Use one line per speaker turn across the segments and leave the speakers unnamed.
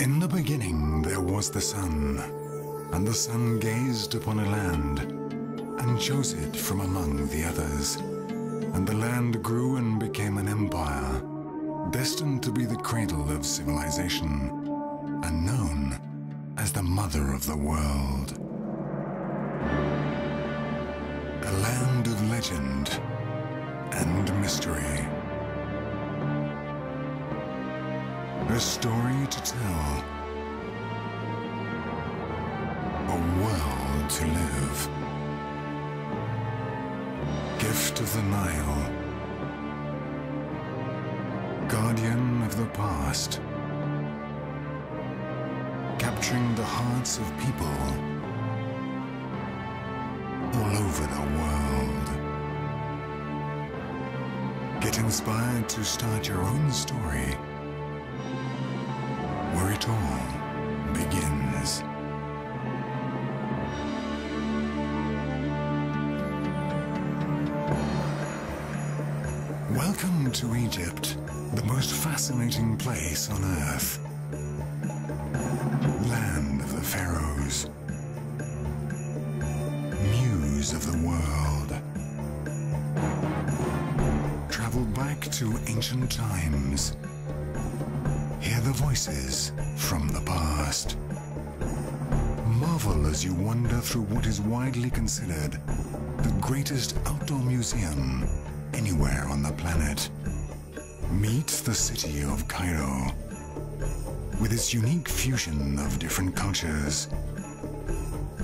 In the beginning there was the sun, and the sun gazed upon a land, and chose it from among the others. And the land grew and became an empire, destined to be the cradle of civilization, and known as the mother of the world. A land of legend and mystery. A story to tell. A world to live. Gift of the Nile. Guardian of the past. Capturing the hearts of people all over the world. Get inspired to start your own story where it all begins. Welcome to Egypt, the most fascinating place on earth. Land of the pharaohs. Muse of the world. Travel back to ancient times. The voices from the past. Marvel as you wander through what is widely considered the greatest outdoor museum anywhere on the planet. Meet the city of Cairo with its unique fusion of different cultures.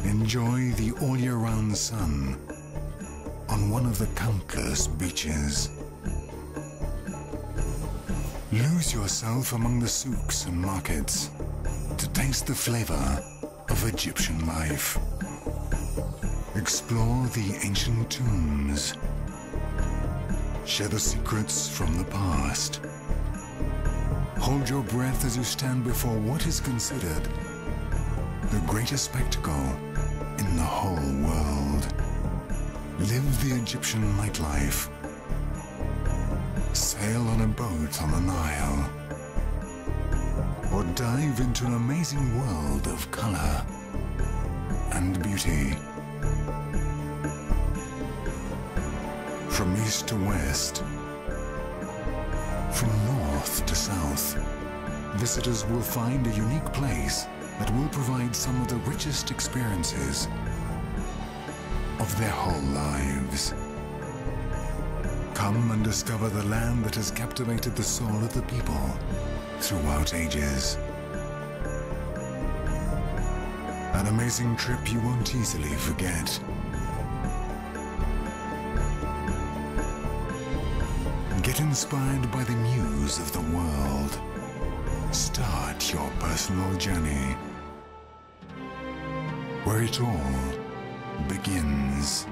Enjoy the all year round sun on one of the countless beaches. Lose yourself among the souks and markets to taste the flavor of Egyptian life. Explore the ancient tombs. Share the secrets from the past. Hold your breath as you stand before what is considered the greatest spectacle in the whole world. Live the Egyptian nightlife. Sail on a boat on the Nile. Or dive into an amazing world of color and beauty. From east to west, from north to south, visitors will find a unique place that will provide some of the richest experiences of their whole lives. Come and discover the land that has captivated the soul of the people throughout ages. An amazing trip you won't easily forget. Get inspired by the muse of the world. Start your personal journey where it all begins.